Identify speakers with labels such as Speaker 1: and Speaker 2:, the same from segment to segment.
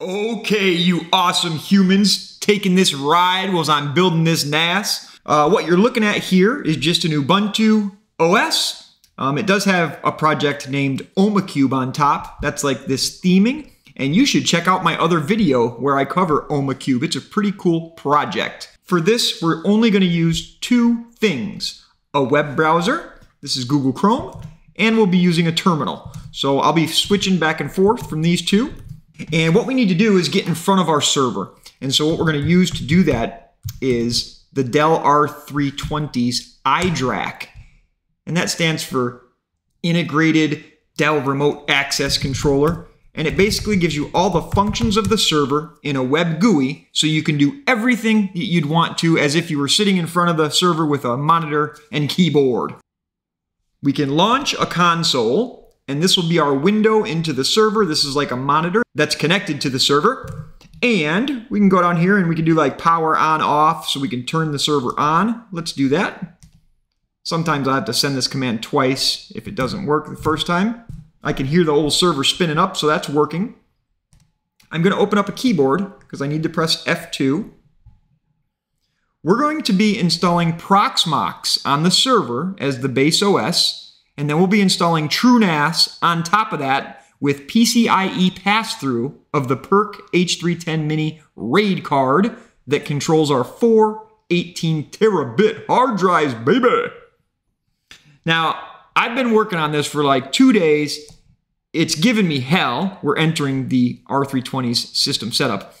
Speaker 1: Okay, you awesome humans taking this ride while I'm building this NAS. Uh, what you're looking at here is just an Ubuntu OS. Um, it does have a project named Omakub on top. That's like this theming. And you should check out my other video where I cover Omakub. It's a pretty cool project. For this, we're only going to use two things. A web browser, this is Google Chrome, and we'll be using a terminal. So I'll be switching back and forth from these two. And what we need to do is get in front of our server. And so what we're going to use to do that is the Dell R320's iDRAC. And that stands for Integrated Dell Remote Access Controller. And it basically gives you all the functions of the server in a web GUI so you can do everything that you'd want to as if you were sitting in front of the server with a monitor and keyboard. We can launch a console and this will be our window into the server. This is like a monitor that's connected to the server. And we can go down here and we can do like power on off so we can turn the server on. Let's do that. Sometimes I have to send this command twice if it doesn't work the first time. I can hear the old server spinning up, so that's working. I'm going to open up a keyboard because I need to press F2. We're going to be installing Proxmox on the server as the base OS. And then we'll be installing TrueNAS on top of that with PCIe pass-through of the PERC H310 Mini RAID card that controls our four 18 terabit hard drives, baby. Now, I've been working on this for like two days. It's given me hell. We're entering the R320's system setup.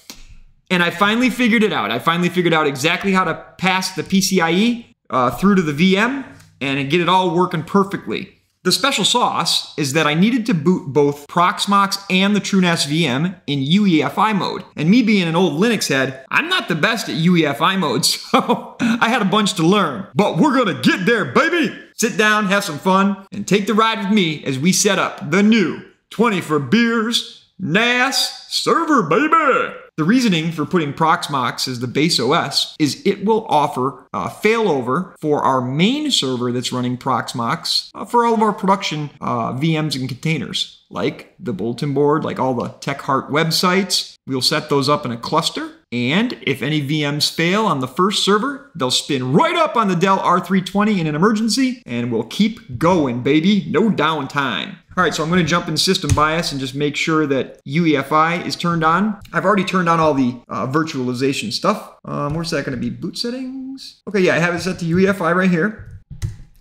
Speaker 1: And I finally figured it out. I finally figured out exactly how to pass the PCIe uh, through to the VM and get it all working perfectly. The special sauce is that I needed to boot both Proxmox and the TrueNAS VM in UEFI mode. And me being an old Linux head, I'm not the best at UEFI mode, so I had a bunch to learn. But we're gonna get there, baby! Sit down, have some fun, and take the ride with me as we set up the new 20 for beers NAS server, baby! The reasoning for putting Proxmox as the base OS is it will offer a failover for our main server that's running Proxmox uh, for all of our production uh, VMs and containers, like the bulletin board, like all the TechHeart websites. We'll set those up in a cluster. And if any VMs fail on the first server, they'll spin right up on the Dell R320 in an emergency, and we'll keep going, baby. No downtime. All right, so I'm going to jump in system BIOS and just make sure that UEFI is turned on. I've already turned on all the uh, virtualization stuff. Um, where's that going to be? Boot settings? Okay, yeah, I have it set to UEFI right here.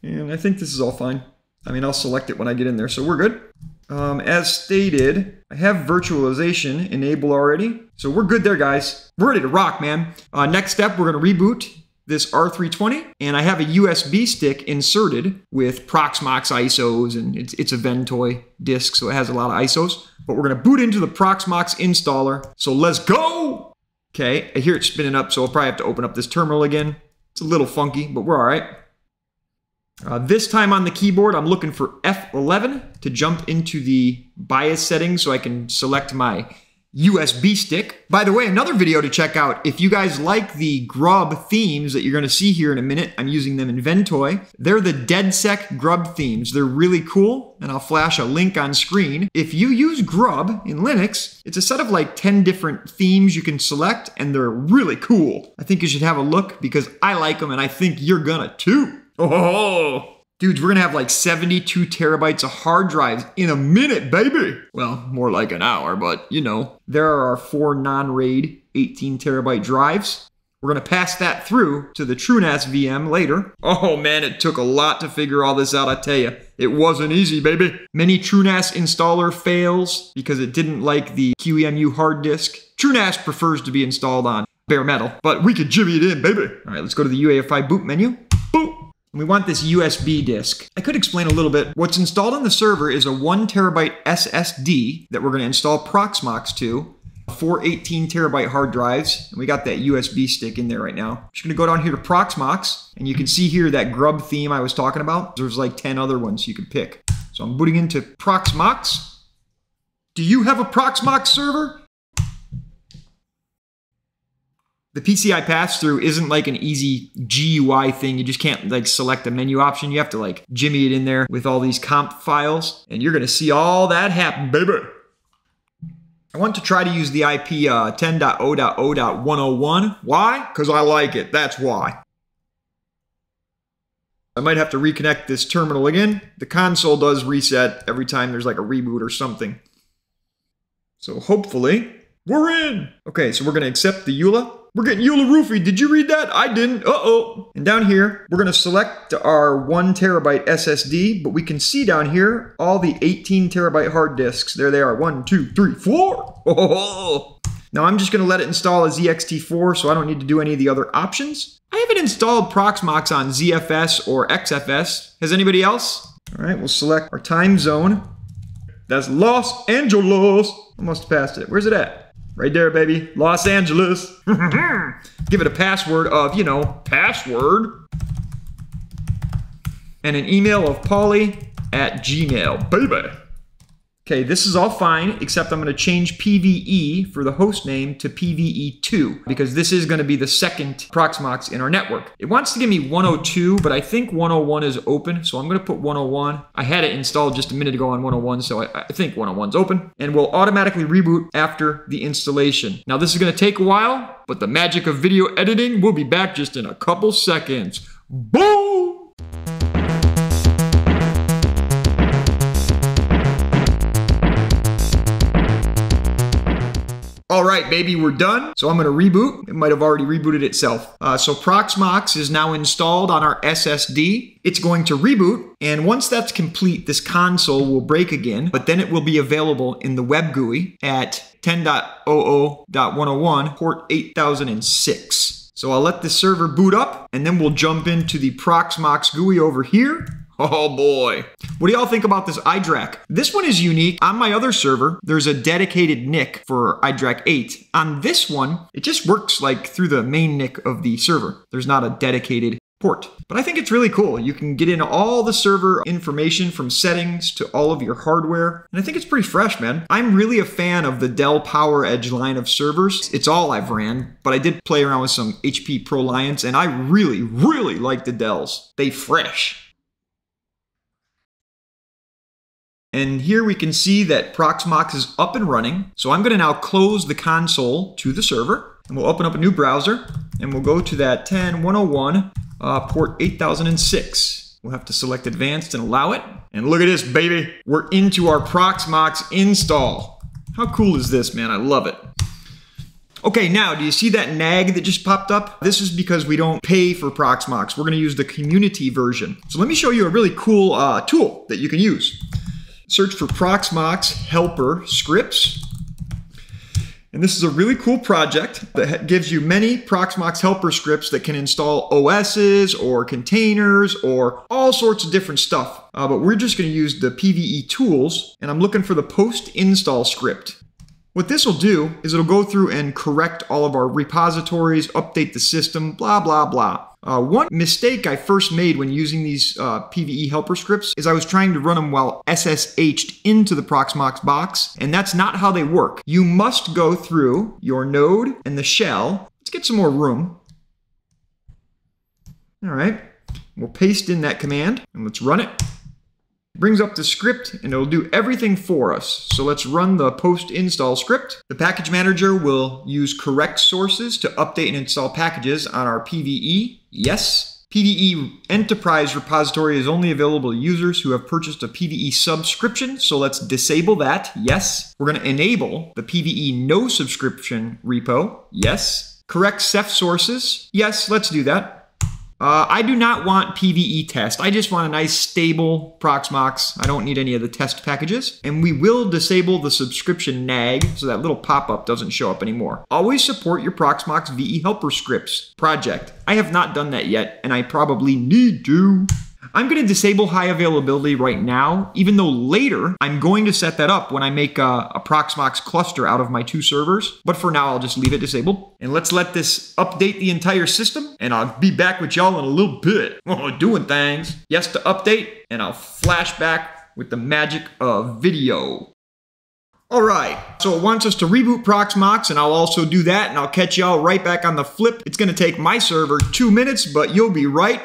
Speaker 1: And I think this is all fine. I mean, I'll select it when I get in there, so we're good. Um, as stated, I have virtualization enabled already. So we're good there, guys. We're ready to rock, man. Uh, next step, we're going to reboot this R320, and I have a USB stick inserted with Proxmox ISOs, and it's, it's a Ventoy disk, so it has a lot of ISOs. But we're gonna boot into the Proxmox installer, so let's go! Okay, I hear it spinning up, so I'll probably have to open up this terminal again. It's a little funky, but we're all right. Uh, this time on the keyboard, I'm looking for F11 to jump into the BIOS settings so I can select my USB stick. By the way, another video to check out. If you guys like the Grub themes that you're going to see here in a minute, I'm using them in Ventoy. They're the DedSec Grub themes. They're really cool, and I'll flash a link on screen. If you use Grub in Linux, it's a set of like 10 different themes you can select, and they're really cool. I think you should have a look because I like them, and I think you're gonna too. Oh! Dudes, we're gonna have like 72 terabytes of hard drives in a minute, baby. Well, more like an hour, but you know. There are our four non-RAID 18 terabyte drives. We're gonna pass that through to the TrueNAS VM later. Oh man, it took a lot to figure all this out, I tell you. It wasn't easy, baby. Many TrueNAS installer fails because it didn't like the QEMU hard disk. TrueNAS prefers to be installed on bare metal, but we could jimmy it in, baby. All right, let's go to the UEFI boot menu. We want this USB disk. I could explain a little bit. What's installed on the server is a one terabyte SSD that we're going to install Proxmox to. Four 18 terabyte hard drives, and we got that USB stick in there right now. Just gonna go down here to Proxmox, and you can see here that grub theme I was talking about. There's like 10 other ones you could pick. So I'm booting into Proxmox. Do you have a Proxmox server? The PCI pass through isn't like an easy GUI thing. You just can't like select a menu option. You have to like jimmy it in there with all these comp files, and you're gonna see all that happen, baby. I want to try to use the IP uh, 10.0.0.101. Why? Because I like it. That's why. I might have to reconnect this terminal again. The console does reset every time there's like a reboot or something. So hopefully, we're in. Okay, so we're going to accept the EULA. We're getting EULA roofied. Did you read that? I didn't. Uh-oh. And down here, we're going to select our one terabyte SSD, but we can see down here all the 18 terabyte hard disks. There they are. One, two, three, four. Oh. Now I'm just going to let it install as ext4, so I don't need to do any of the other options. I haven't installed Proxmox on ZFS or XFS. Has anybody else? All right, we'll select our time zone. That's Los Angeles. Almost passed it. Where's it at? Right there, baby. Los Angeles. Give it a password of, you know, password. And an email of Polly at Gmail. Baby. Okay, this is all fine, except I'm going to change PVE for the host name to PVE2, because this is going to be the second Proxmox in our network. It wants to give me 102, but I think 101 is open, so I'm going to put 101. I had it installed just a minute ago on 101, so I, I think 101's open, and will automatically reboot after the installation. Now, this is going to take a while, but the magic of video editing will be back just in a couple seconds. Boom! All right, baby, we're done. So I'm gonna reboot. It might have already rebooted itself. Uh, so Proxmox is now installed on our SSD. It's going to reboot, and once that's complete, this console will break again, but then it will be available in the web GUI at 10.00.101, port 8006. So I'll let the server boot up, and then we'll jump into the Proxmox GUI over here, Oh boy. What do y'all think about this iDRAC? This one is unique. On my other server, there's a dedicated NIC for iDRAC 8. On this one, it just works like through the main NIC of the server. There's not a dedicated port. But I think it's really cool. You can get in all the server information from settings to all of your hardware. And I think it's pretty fresh, man. I'm really a fan of the Dell PowerEdge line of servers. It's all I've ran, but I did play around with some HP ProLiants and I really, really like the Dells. They fresh. And here we can see that Proxmox is up and running. So I'm going to now close the console to the server. And we'll open up a new browser. And we'll go to that 10101 uh, port 8006. We'll have to select advanced and allow it. And look at this, baby. We're into our Proxmox install. How cool is this, man? I love it. Okay, now, do you see that nag that just popped up? This is because we don't pay for Proxmox. We're gonna use the community version. So let me show you a really cool uh, tool that you can use search for Proxmox helper scripts. And this is a really cool project that gives you many Proxmox helper scripts that can install OSs or containers or all sorts of different stuff. Uh, but we're just going to use the PVE tools, and I'm looking for the post install script. What this will do is it'll go through and correct all of our repositories, update the system, blah, blah, blah. Uh, one mistake I first made when using these uh, PVE helper scripts is I was trying to run them while SSH'd into the Proxmox box, and that's not how they work. You must go through your node and the shell. Let's get some more room. All right, we'll paste in that command and let's run it brings up the script and it'll do everything for us. So let's run the post install script. The package manager will use correct sources to update and install packages on our PVE. Yes. PVE Enterprise repository is only available to users who have purchased a PVE subscription, so let's disable that. Yes. We're going to enable the PVE no subscription repo. Yes. Correct Ceph sources. Yes, let's do that. Uh, I do not want PVE test. I just want a nice stable Proxmox. I don't need any of the test packages. And we will disable the subscription nag so that little pop-up doesn't show up anymore. Always support your Proxmox VE helper scripts project. I have not done that yet, and I probably need to. I'm going to disable high availability right now, even though later I'm going to set that up when I make a, a Proxmox cluster out of my two servers. But for now, I'll just leave it disabled. And let's let this update the entire system, and I'll be back with y'all in a little bit. Oh, doing things. Yes to update, and I'll flash back with the magic of video. All right, so it wants us to reboot Proxmox, and I'll also do that, and I'll catch y'all right back on the flip. It's gonna take my server two minutes, but you'll be right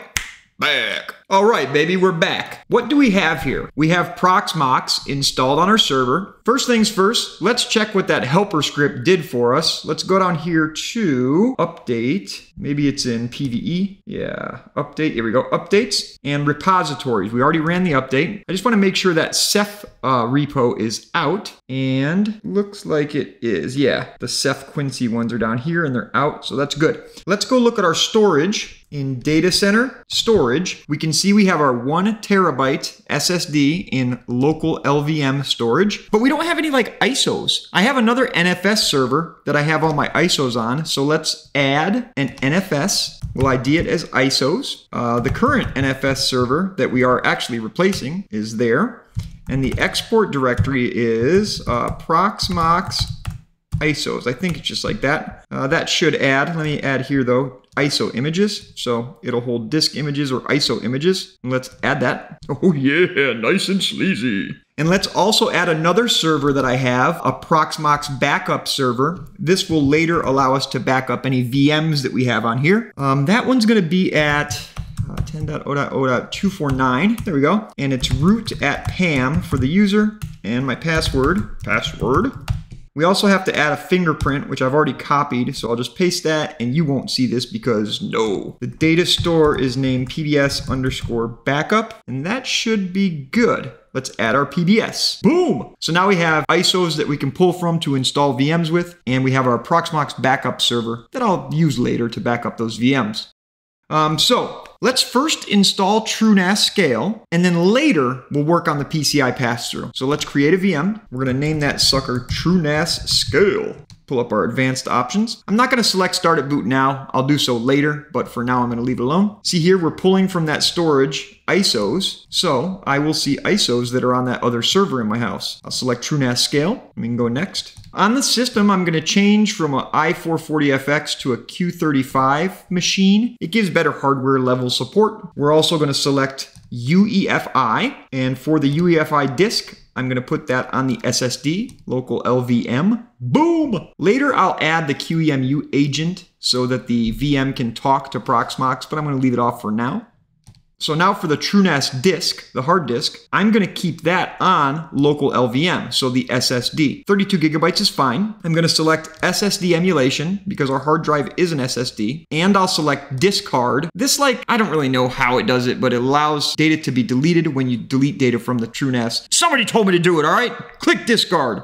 Speaker 1: back. All right, baby, we're back. What do we have here? We have Proxmox installed on our server. First things first, let's check what that helper script did for us. Let's go down here to update. Maybe it's in PVE. Yeah, update. Here we go. Updates and repositories. We already ran the update. I just want to make sure that Ceph uh, repo is out. And looks like it is. Yeah, the Ceph Quincy ones are down here and they're out. So that's good. Let's go look at our storage. In data center storage, we can see we have our one terabyte SSD in local LVM storage, but we don't have any like ISOs. I have another NFS server that I have all my ISOs on. So let's add an NFS. We'll ID it as ISOs. Uh, the current NFS server that we are actually replacing is there. And the export directory is uh, Proxmox ISOs. I think it's just like that. Uh, that should add, let me add here though, ISO images. So it'll hold disk images or ISO images. And let's add that.
Speaker 2: Oh yeah, nice and sleazy.
Speaker 1: And let's also add another server that I have, a Proxmox backup server. This will later allow us to back up any VMs that we have on here. Um, that one's gonna be at uh, 10.0.0.249. There we go. And it's root at PAM for the user and my password. Password. We also have to add a fingerprint, which I've already copied, so I'll just paste that and you won't see this because no. The data store is named PBS underscore backup, and that should be good. Let's add our PBS. Boom! So now we have ISOs that we can pull from to install VMs with, and we have our Proxmox backup server that I'll use later to back up those VMs. Um, so let's first install TrueNAS Scale, and then later we'll work on the PCI pass-through. So let's create a VM. We're gonna name that sucker TrueNAS Scale. Pull up our advanced options. I'm not gonna select start at boot now. I'll do so later, but for now I'm gonna leave it alone. See here, we're pulling from that storage ISOs. So I will see ISOs that are on that other server in my house. I'll select TrueNAS Scale. We can go next. On the system, I'm going to change from an i440FX to a Q35 machine. It gives better hardware level support. We're also going to select UEFI, and for the UEFI disk, I'm going to put that on the SSD, local LVM. Boom! Later, I'll add the QEMU agent so that the VM can talk to Proxmox, but I'm going to leave it off for now. So now for the TrueNAS disk, the hard disk, I'm going to keep that on local LVM, so the SSD. 32 gigabytes is fine. I'm going to select SSD emulation because our hard drive is an SSD, and I'll select discard. This like, I don't really know how it does it, but it allows data to be deleted when you delete data from the TrueNAS. Somebody told me to do it, all right? Click discard.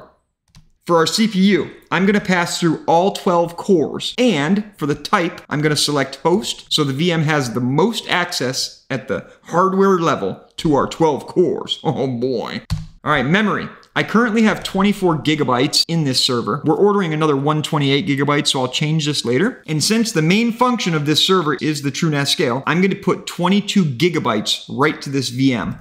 Speaker 1: For our CPU, I'm going to pass through all 12 cores. And for the type, I'm going to select host so the VM has the most access at the hardware level to our 12 cores. Oh boy. All right, memory. I currently have 24 gigabytes in this server. We're ordering another 128 gigabytes, so I'll change this later. And since the main function of this server is the TrueNAS scale, I'm going to put 22 gigabytes right to this VM.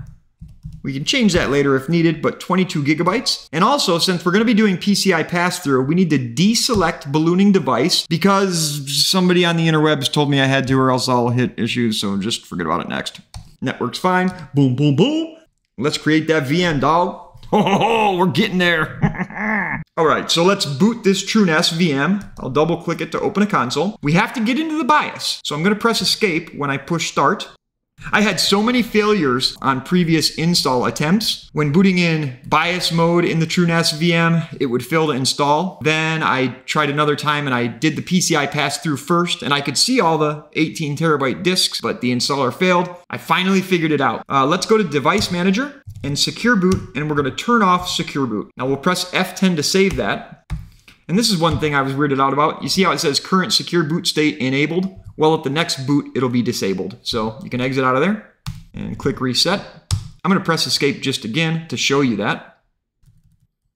Speaker 1: We can change that later if needed, but 22 gigabytes. And also, since we're going to be doing PCI pass-through, we need to deselect ballooning device because somebody on the interwebs told me I had to or else I'll hit issues, so just forget about it next. Network's fine. Boom, boom, boom. Let's create that VM, dog. Oh, we're getting there. All right, so let's boot this TrueNAS VM. I'll double click it to open a console. We have to get into the BIOS. So I'm gonna press escape when I push start. I had so many failures on previous install attempts. When booting in BIOS mode in the TrueNAS VM, it would fail to install. Then I tried another time and I did the PCI pass through first and I could see all the 18 terabyte disks, but the installer failed. I finally figured it out. Uh, let's go to device manager and secure boot and we're gonna turn off secure boot. Now we'll press F10 to save that. And this is one thing I was weirded out about. You see how it says current secure boot state enabled? Well, at the next boot, it'll be disabled. So you can exit out of there and click reset. I'm gonna press escape just again to show you that.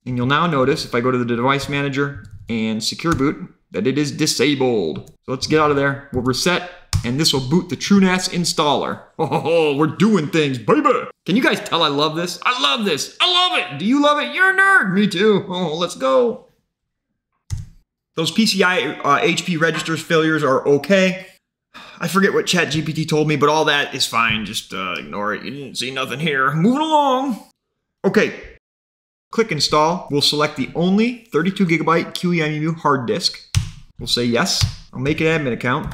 Speaker 1: And you'll now notice if I go to the device manager and secure boot, that it is disabled. So let's get out of there. We'll reset and this will boot the TrueNAS installer. Oh, we're doing things, baby. Can you guys tell I love this? I love this. I love it. Do you love it? You're a nerd. Me too. Oh, let's go. Those PCI uh, HP registers failures are okay. I forget what ChatGPT told me, but all that is fine. Just uh, ignore it. You didn't see nothing here. Moving along. Okay. Click install. We'll select the only 32 gigabyte QEMU hard disk. We'll say yes. I'll make an admin account.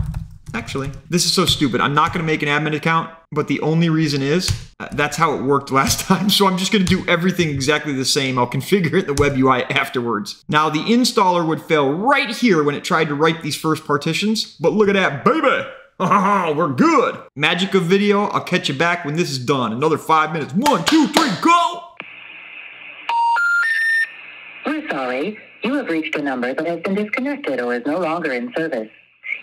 Speaker 1: Actually, this is so stupid. I'm not going to make an admin account, but the only reason is uh, that's how it worked last time. So I'm just going to do everything exactly the same. I'll configure it in the web UI afterwards. Now, the installer would fail right here when it tried to write these first partitions, but look at that, baby! we're good. Magic of video, I'll catch you back when this is done. Another five minutes. One, two, three, go!
Speaker 3: We're sorry. You have reached a number that has been disconnected or is no longer in service.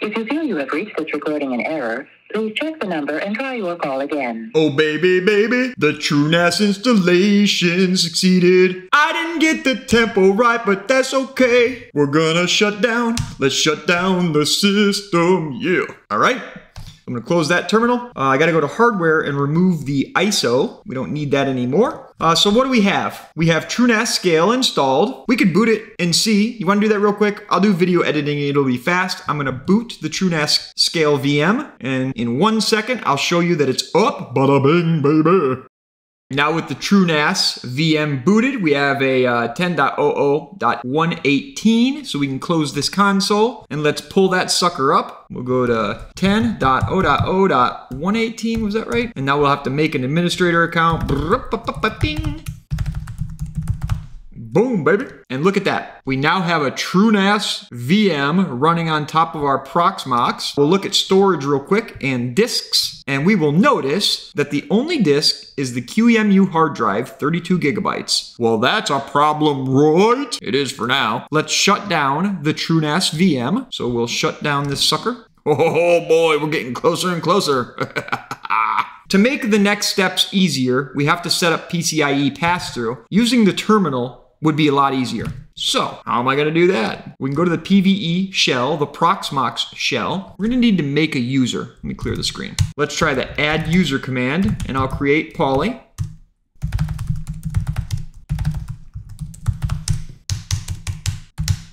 Speaker 3: If you feel you have reached this recording in error, please check the number and try your call again.
Speaker 1: Oh baby, baby, the TrueNAS installation succeeded. I didn't get the tempo right, but that's okay. We're gonna shut down. Let's shut down the system, yeah. All right. I'm gonna close that terminal. Uh, I gotta go to hardware and remove the ISO. We don't need that anymore. Uh, so what do we have? We have TrueNAS Scale installed. We could boot it and see. You wanna do that real quick? I'll do video editing, it'll be fast. I'm gonna boot the TrueNAS Scale VM, and in one second, I'll show you that it's up. Bada bing, baby. Now with the TrueNAS VM booted, we have a uh, 10.00.118, so we can close this console and let's pull that sucker up. We'll go to 10.0.0.118, was that right? And now we'll have to make an administrator account. Boom, baby. And look at that. We now have a TrueNAS VM running on top of our Proxmox. We'll look at storage real quick and disks, and we will notice that the only disk is the QEMU hard drive, 32 gigabytes. Well, that's a problem, right? It is for now. Let's shut down the TrueNAS VM. So we'll shut down this sucker. Oh boy, we're getting closer and closer. To make the next steps easier, we have to set up PCIe pass-through. Using the terminal would be a lot easier. So, how am I going to do that? We can go to the PVE shell, the Proxmox shell. We're to need to make a user. Let me clear the screen. Let's try the add user command, and I'll create Polly.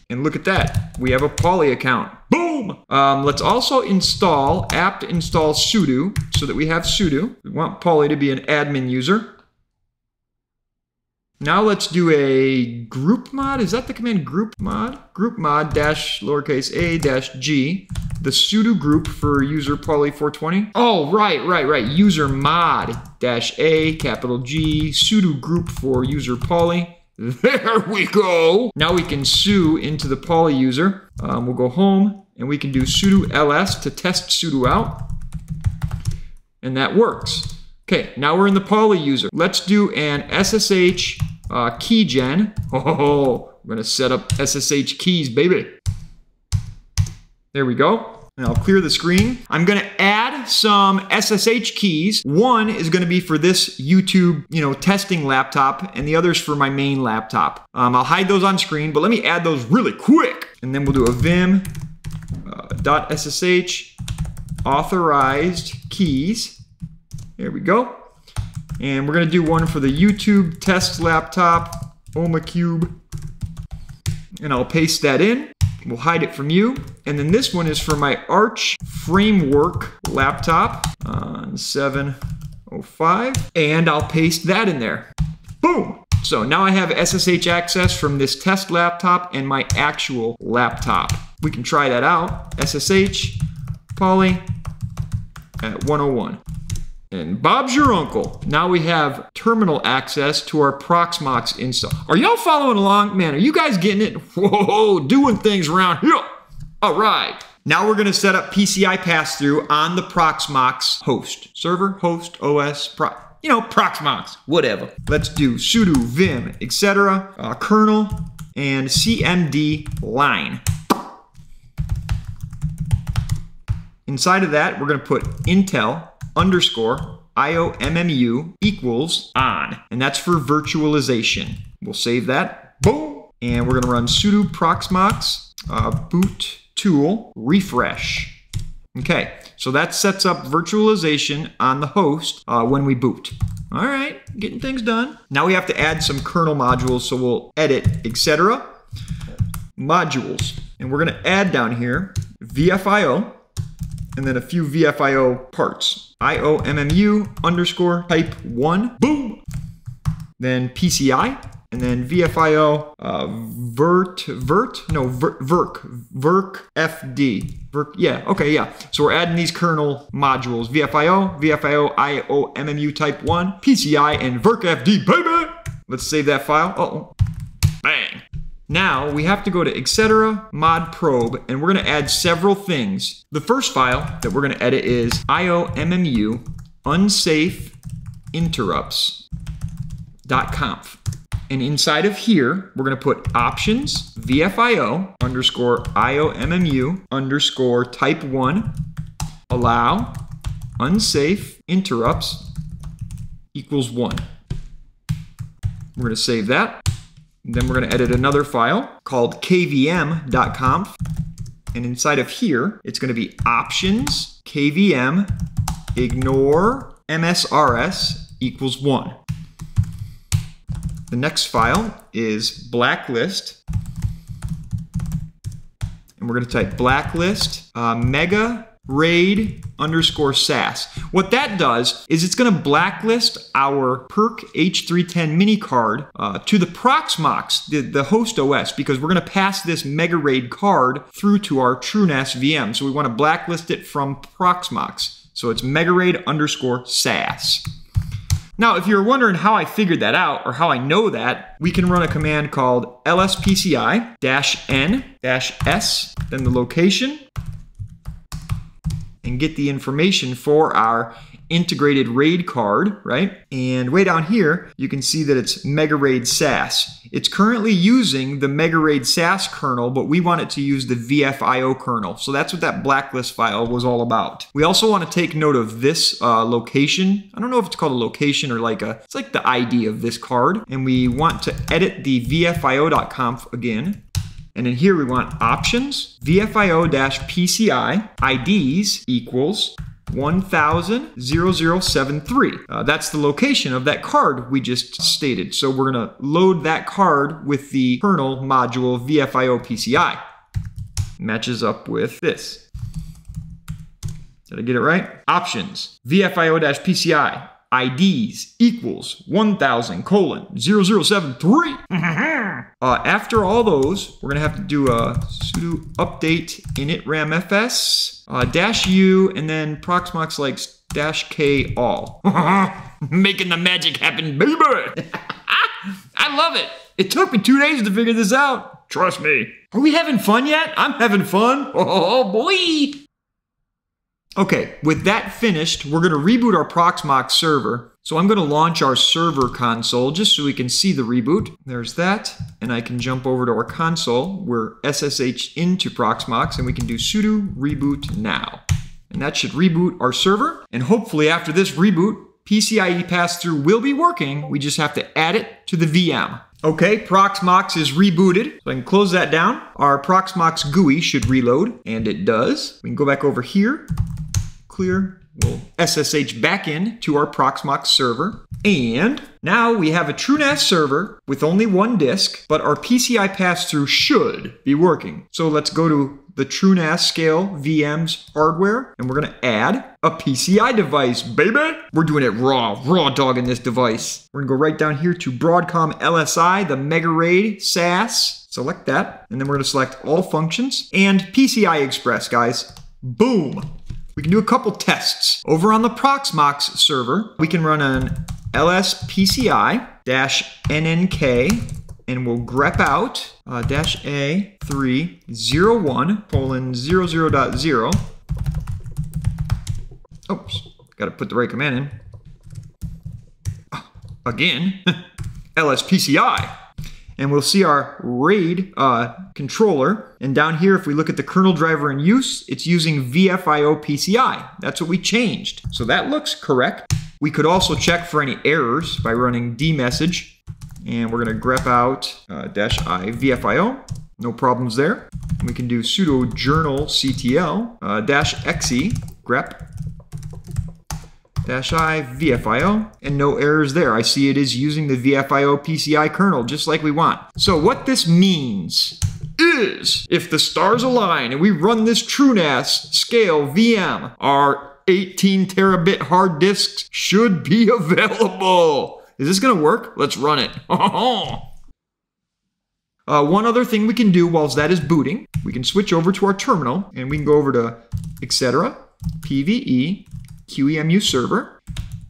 Speaker 1: And look at that, we have a Polly account. Boom! Um, let's also install apt install sudo so that we have sudo. We want Polly to be an admin user. Now let's do a group mod. Is that the command group mod? Group mod dash lowercase a dash g. The sudo group for user poly 420. Oh, right, right, right. User mod dash a capital G sudo group for user poly. There we go. Now we can su into the poly user. Um, we'll go home and we can do sudo ls to test sudo out. And that works. Okay, now we're in the Poly user. Let's do an SSH uh, keygen. Oh, we're gonna set up SSH keys, baby. There we go. And I'll clear the screen. I'm gonna add some SSH keys. One is gonna be for this YouTube, you know, testing laptop, and the other's for my main laptop. Um, I'll hide those on screen, but let me add those really quick. And then we'll do a vim uh, .ssh authorized keys. There we go. And we're going to do one for the YouTube test laptop, Omakub. And I'll paste that in. We'll hide it from you. And then this one is for my Arch Framework laptop uh, on 705. And I'll paste that in there. Boom! So now I have SSH access from this test laptop and my actual laptop. We can try that out. SSH, Poly, at 101. And Bob's your uncle. Now we have terminal access to our Proxmox install. Are y'all following along? Man, are you guys getting it? Whoa, doing things around here. All right. Now we're going to set up PCI pass-through on the Proxmox host. Server, host, OS, Pro you know, Proxmox, whatever. Let's do sudo vim, etc., uh, kernel, and cmd line. Inside of that, we're going to put Intel underscore IOMMU equals on, and that's for virtualization. We'll save that. Boom! And we're going to run sudo proxmox uh, boot tool refresh. Okay, so that sets up virtualization on the host uh, when we boot. All right, getting things done. Now we have to add some kernel modules, so we'll edit, etc. Modules. And we're going to add down here VFIO, and then a few VFIO parts. IOMMU underscore type 1, boom. Then PCI, and then VFIO, uh, vert, vert, no, ver, verk, verk FD. Verk, yeah, okay, yeah. So we're adding these kernel modules, VFIO, VFIO IOMMU type 1, PCI, and verk FD, baby! Let's save that file. Uh-oh. Bang. Now we have to go to etc mod probe and we're going to add several things. The first file that we're going to edit is iommu unsafe interrupts.conf. And inside of here, we're going to put options VFIO underscore IOMMU underscore type 1 allow unsafe interrupts equals 1. We're going to save that. Then we're going to edit another file called kvm.conf. And inside of here, it's going to be options kvm ignore msrs equals 1. The next file is blacklist. And we're going to type blacklist uh, mega raid underscore SAS. What that does is it's going to blacklist our PERC H310 mini card uh, to the Proxmox, the, the host OS, because we're going to pass this Mega Raid card through to our TrueNAS VM. So we want to blacklist it from Proxmox. So it's Mega Raid underscore SAS. Now, if you're wondering how I figured that out or how I know that, we can run a command called lspci-n-s, then the location, and get the information for our integrated RAID card, right? And way down here, you can see that it's Mega RAID SAS. It's currently using the Mega RAID SAS kernel, but we want it to use the VFIO kernel. So that's what that blacklist file was all about. We also want to take note of this uh, location. I don't know if it's called a location or like a, it's like the ID of this card. And we want to edit the VFIO.conf again. And then here we want options, VFIO-PCI, IDs equals 1000-0073. Uh, that's the location of that card we just stated. So we're going to load that card with the kernel module VFIO-PCI. Matches up with this. Did I get it right? Options, VFIO-PCI, IDs equals 1000 colon 0073. uh, after all those, we're going to have to do a sudo update init ramfs uh, dash u and then proxmox likes dash k all. Making the magic happen, baby. I love it. It took me two days to figure this out.
Speaker 2: Trust me.
Speaker 1: Are we having fun yet? I'm having fun. Oh boy. Okay, with that finished, we're going to reboot our Proxmox server. So I'm going to launch our server console just so we can see the reboot. There's that. And I can jump over to our console. We're SSH into Proxmox and we can do sudo reboot now. And that should reboot our server. And hopefully after this reboot, PCIe pass-through will be working. We just have to add it to the VM. Okay, Proxmox is rebooted. So I can close that down. Our Proxmox GUI should reload, and it does. We can go back over here clear. We'll SSH back in to our Proxmox server. And now we have a TrueNAS server with only one disk, but our PCI pass-through should be working. So let's go to the TrueNAS scale VM's hardware, and we're gonna add a PCI device, baby! We're doing it raw, raw dog in this device. We're gonna go right down here to Broadcom LSI, the Mega RAID SAS. Select that, and then we're gonna select all functions and PCI Express, guys. Boom! We can do a couple tests. Over on the Proxmox server, we can run an lspci-nnk and we'll grep out uh, dash A301 colon 00.0. Oops, got to put the right command in. Oh, again, lspci and we'll see our RAID uh, controller. And down here, if we look at the kernel driver in use, it's using VFIO PCI. That's what we changed. So that looks correct. We could also check for any errors by running dmesg. And we're going to grep out uh, dash i VFIO. No problems there. We can do sudo journal ctl uh, dash xe grep i VFIO, and no errors there. I see it is using the VFIO PCI kernel just like we want. So what this means is if the stars align and we run this TrueNAS scale VM, our 18 terabit hard disks should be available. Is this gonna work? Let's run it. Uh, one other thing we can do whilst that is booting, we can switch over to our terminal and we can go over to etc. PVE QEMU server.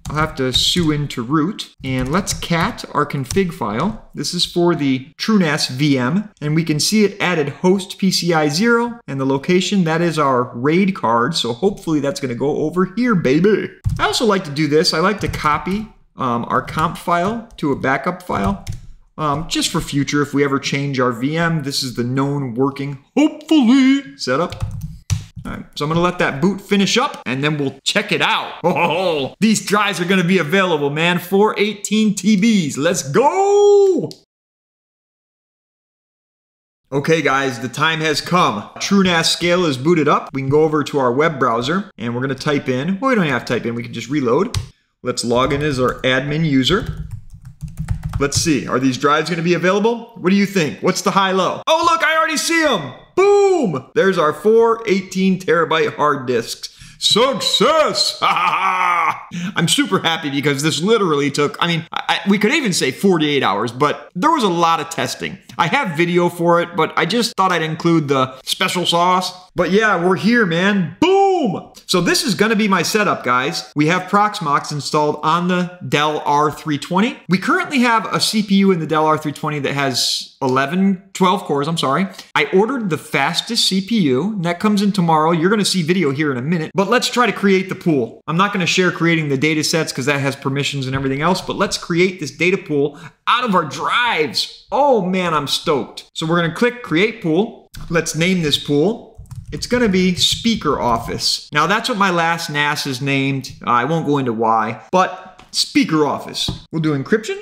Speaker 1: I'll have to su into root and let's cat our config file. This is for the TrueNAS VM and we can see it added host PCI 0 and the location that is our RAID card. So hopefully that's going to go over here, baby. I also like to do this. I like to copy um, our comp file to a backup file. Um, just for future, if we ever change our VM, this is the known working, hopefully, setup. So I'm gonna let that boot finish up and then we'll check it out. Oh, these drives are gonna be available, man. 418 TBs, let's go! Okay guys, the time has come. TrueNAS Scale is booted up. We can go over to our web browser and we're gonna type in, well we don't have to type in, we can just reload. Let's log in as our admin user. Let's see, are these drives gonna be available? What do you think? What's the high-low? Oh look, I already see them! Boom! There's our four 18 terabyte hard disks. Success! I'm super happy because this literally took, I mean, I, we could even say 48 hours, but there was a lot of testing. I have video for it, but I just thought I'd include the special sauce. But yeah, we're here, man. Boom! So this is gonna be my setup, guys. We have Proxmox installed on the Dell R320. We currently have a CPU in the Dell R320 that has 11, 12 cores, I'm sorry. I ordered the fastest CPU, and that comes in tomorrow. You're gonna see video here in a minute, but let's try to create the pool. I'm not gonna share creating the data sets because that has permissions and everything else, but let's create this data pool out of our drives. Oh man, I'm stoked. So we're gonna click create pool. Let's name this pool. It's going to be Speaker Office. Now, that's what my last NAS is named. I won't go into why, but Speaker Office. We'll do encryption.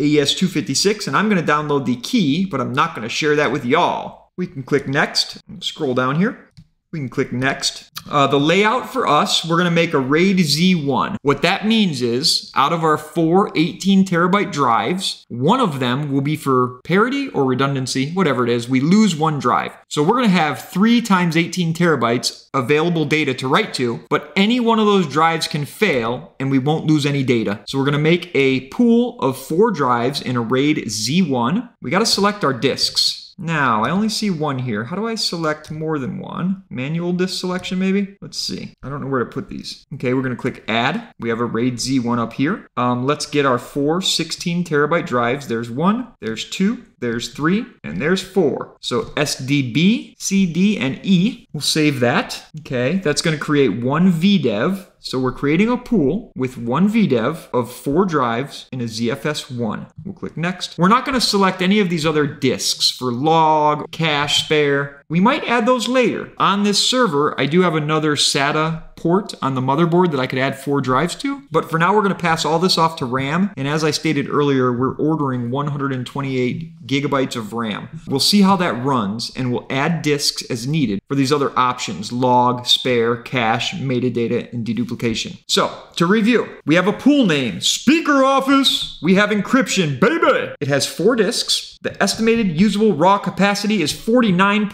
Speaker 1: AES 256, and I'm going to download the key, but I'm not going to share that with y'all. We can click Next. Scroll down here. We can click next. Uh, the layout for us, we're gonna make a RAID Z1. What that means is, out of our four 18 terabyte drives, one of them will be for parity or redundancy, whatever it is, we lose one drive. So we're gonna have three times 18 terabytes available data to write to, but any one of those drives can fail and we won't lose any data. So we're gonna make a pool of four drives in a RAID Z1. We gotta select our disks. Now, I only see one here. How do I select more than one? Manual disk selection, maybe? Let's see. I don't know where to put these. Okay, we're going to click Add. We have a RAID Z1 up here. Um, let's get our four 16 terabyte drives. There's one, there's two, there's three, and there's four. So SDB, CD, and E. We'll save that. Okay, that's going to create one VDEV. So we're creating a pool with one VDEV of four drives in a ZFS1. We'll click next. We're not going to select any of these other disks for log, cache, spare. We might add those later. On this server, I do have another SATA port on the motherboard that I could add four drives to. But for now, we're going to pass all this off to RAM. And as I stated earlier, we're ordering 128 gigabytes of RAM. We'll see how that runs and we'll add disks as needed for these other options, log, spare, cache, metadata, and deduplication. So to review, we have a pool name, Speaker Office. We have encryption, baby. It has four disks. The estimated usable raw capacity is 49.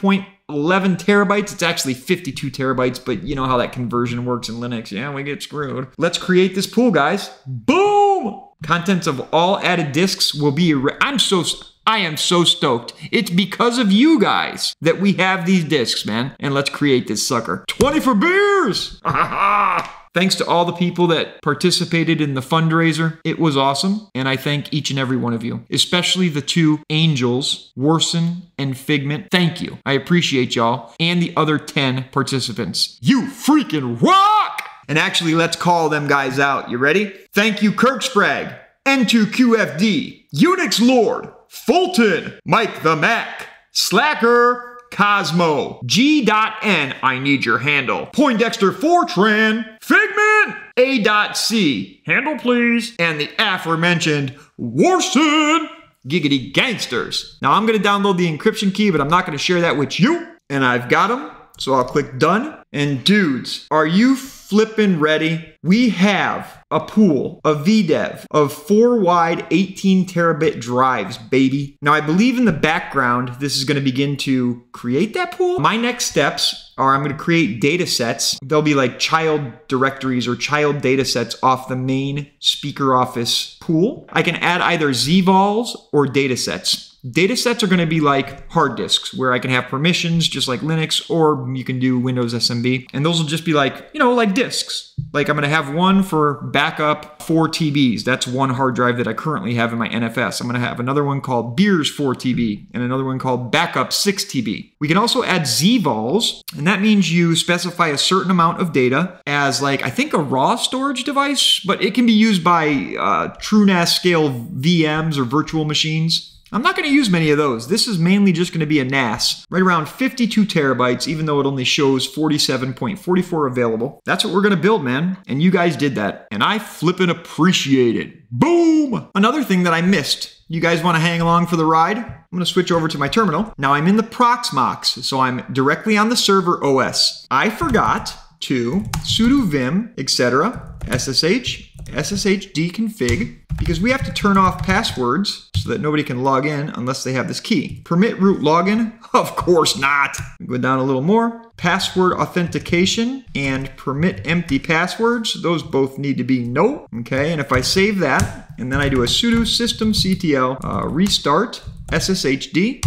Speaker 1: 11 terabytes. It's actually 52 terabytes, but you know how that conversion works in Linux. Yeah, we get screwed. Let's create this pool, guys. Boom! Contents of all added disks will be. I'm so. I am so stoked. It's because of you guys that we have these discs, man. And let's create this sucker. 20 for beers! Thanks to all the people that participated in the fundraiser. It was awesome. And I thank each and every one of you, especially the two angels, Warson and Figment. Thank you. I appreciate y'all and the other 10 participants. You freaking rock! And actually, let's call them guys out. You ready? Thank you, Kirk Sprague, N2QFD, Unix Lord, Fulton, Mike the Mac, Slacker, Cosmo, G.N, I need your handle, Poindexter Fortran, Figment, A.C, handle please, and the aforementioned Warson, Giggity Gangsters. Now I'm gonna download the encryption key, but I'm not gonna share that with you, and I've got them, so I'll click done. And dudes, are you flippin' ready. We have a pool of VDEV of four wide 18 terabit drives, baby. Now, I believe in the background, this is going to begin to create that pool. My next steps are I'm going to create data sets. They'll be like child directories or child data sets off the main speaker office pool. I can add either zvols or data sets. Data sets are going to be like hard disks where I can have permissions just like Linux, or you can do Windows SMB. And those will just be like, you know, like disks. Like I'm going to have one for backup 4 TBs. That's one hard drive that I currently have in my NFS. I'm going to have another one called Beers 4 TB and another one called Backup 6 TB. We can also add zvols, and that means you specify a certain amount of data as like, I think a raw storage device, but it can be used by uh, TrueNAS scale VMs or virtual machines. I'm not going to use many of those. This is mainly just going to be a NAS, right around 52 terabytes, even though it only shows 47.44 available. That's what we're going to build, man. And you guys did that. And I flippin' appreciate it. Boom! Another thing that I missed. You guys want to hang along for the ride? I'm going to switch over to my terminal. Now I'm in the Proxmox, so I'm directly on the server OS. I forgot to sudo vim, etc., ssh, sshd config, because we have to turn off passwords so that nobody can log in unless they have this key. Permit root login? Of course not. Go down a little more. Password authentication and permit empty passwords. Those both need to be no. Okay, and if I save that and then I do a sudo systemctl uh, restart sshd,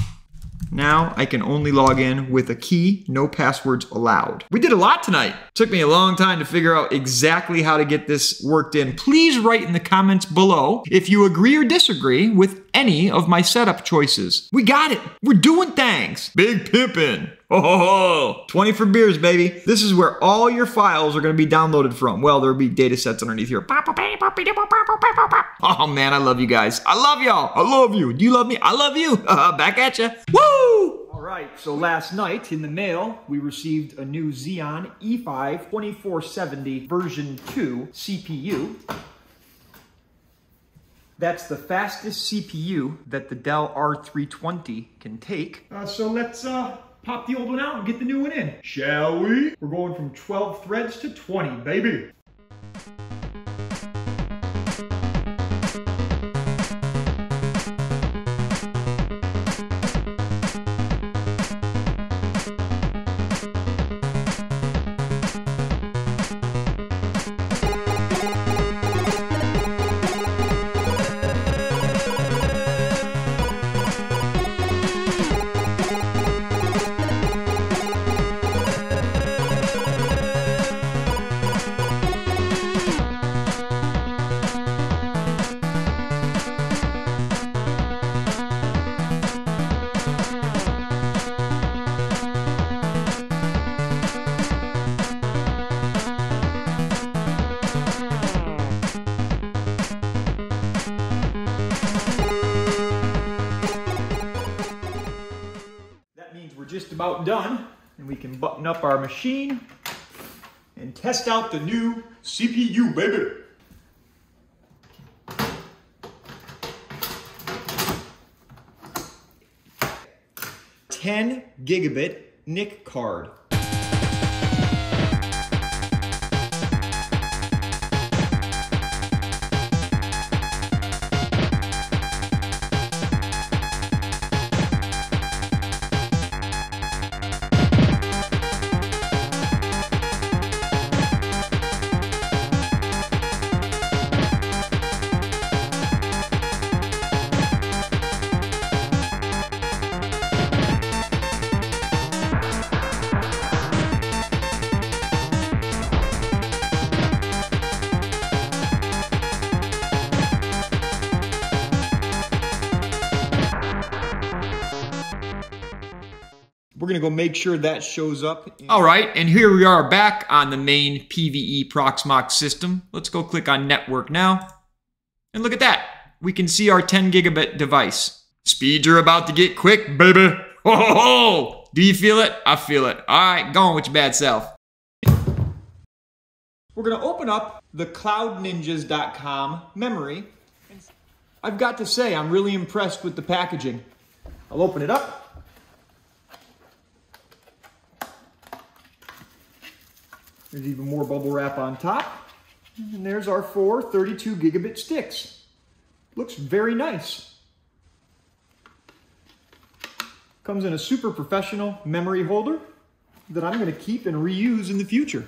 Speaker 1: now I can only log in with a key, no passwords allowed. We did a lot tonight. Took me a long time to figure out exactly how to get this worked in. Please write in the comments below if you agree or disagree with any of my setup choices. We got it. We're doing things.
Speaker 2: Big pimpin'. Ho ho ho!
Speaker 1: 20 for beers, baby. This is where all your files are going to be downloaded from. Well, there'll be data sets underneath here. Oh man, I love you guys. I love y'all. I love you. Do you love me? I love you. Back at you. Woo! All right, so last night in the mail, we received a new Xeon E5 2470 version 2 CPU. That's the fastest CPU that the Dell R320 can take. Uh, so let's uh, pop the old one out and get the new one in.
Speaker 2: Shall we?
Speaker 1: We're going from 12 threads to 20, baby. About done and we can button up our machine and test out the new CPU, baby. Ten gigabit NIC card. We're gonna go make sure that shows up. All right, and here we are back on the main PVE Proxmox system. Let's go click on network now. And look at that. We can see our 10 gigabit device. Speeds are about to get quick, baby. Ho ho ho! Do you feel it? I feel it. All right, go on with your bad self. We're gonna open up the cloudninjas.com memory. I've got to say, I'm really impressed with the packaging. I'll open it up. There's even more bubble wrap on top. And there's our four 32 gigabit sticks. Looks very nice. Comes in a super professional memory holder that I'm going to keep and reuse in the future.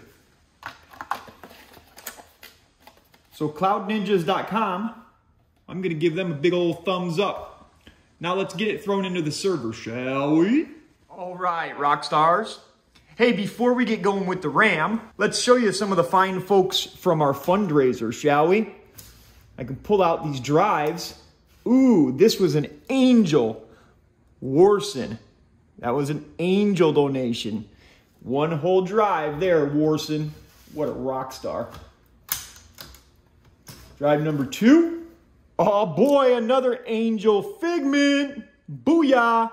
Speaker 1: So cloudninjas.com, I'm going to give them a big old thumbs up. Now let's get it thrown into the server, shall we? All right, rock stars. Hey, before we get going with the RAM, let's show you some of the fine folks from our fundraiser, shall we? I can pull out these drives. Ooh, this was an angel. Warson. That was an angel donation. One whole drive there, Warson. What a rock star. Drive number two. Oh boy, another angel figment. Booyah.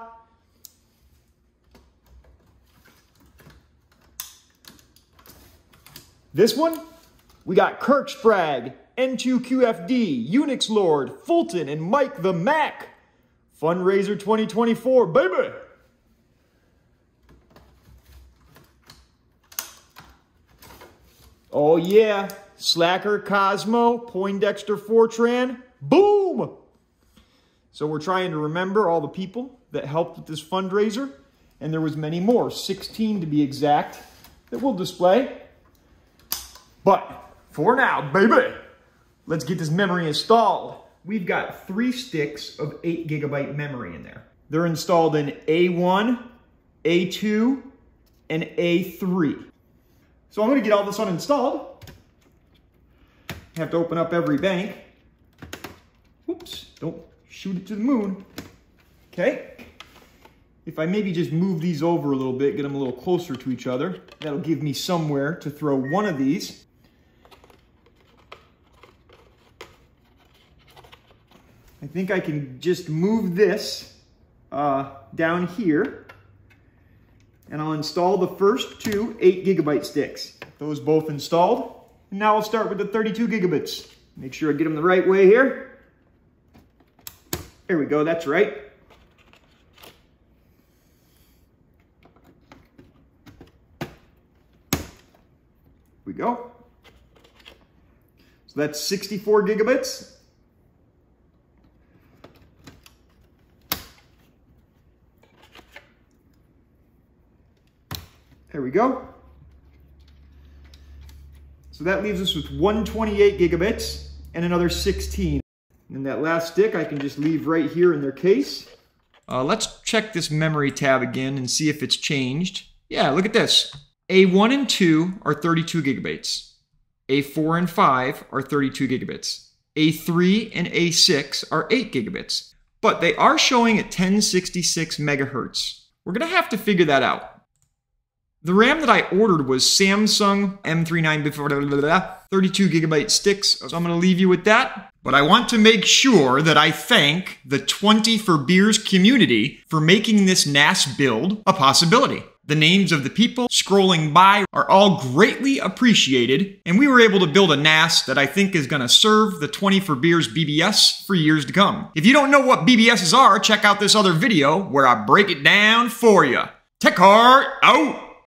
Speaker 1: This one, we got Kirk Spragg, N2QFD, Unix Lord, Fulton, and Mike the Mac. Fundraiser 2024, baby! Oh yeah, Slacker Cosmo, Poindexter Fortran, boom! So we're trying to remember all the people that helped with this fundraiser, and there was many more, 16 to be exact, that we'll display. But for now, baby, let's get this memory installed. We've got three sticks of eight gigabyte memory in there. They're installed in A1, A2, and A3. So I'm gonna get all this uninstalled. Have to open up every bank. Whoops, don't shoot it to the moon. Okay. If I maybe just move these over a little bit, get them a little closer to each other, that'll give me somewhere to throw one of these. I think I can just move this uh, down here and I'll install the first two 8 gigabyte sticks. Those both installed. And now I'll start with the 32 gigabits. Make sure I get them the right way here. There we go, that's right. we go. So that's 64 gigabits. We go. So that leaves us with 128 gigabits and another 16. And that last stick I can just leave right here in their case. Uh, let's check this memory tab again and see if it's changed. Yeah, look at this. A1 and 2 are 32 gigabytes. A4 and 5 are 32 gigabits. A3 and A6 are 8 gigabits. But they are showing at 1066 megahertz. We're going to have to figure that out. The RAM that I ordered was Samsung M39 before 32 gigabyte sticks, so I'm going to leave you with that. But I want to make sure that I thank the 20 for Beers community for making this NAS build a possibility. The names of the people scrolling by are all greatly appreciated, and we were able to build a NAS that I think is going to serve the 20 for Beers BBS for years to come. If you don't know what BBSs are, check out this other video where I break it down for you. TechHeart out!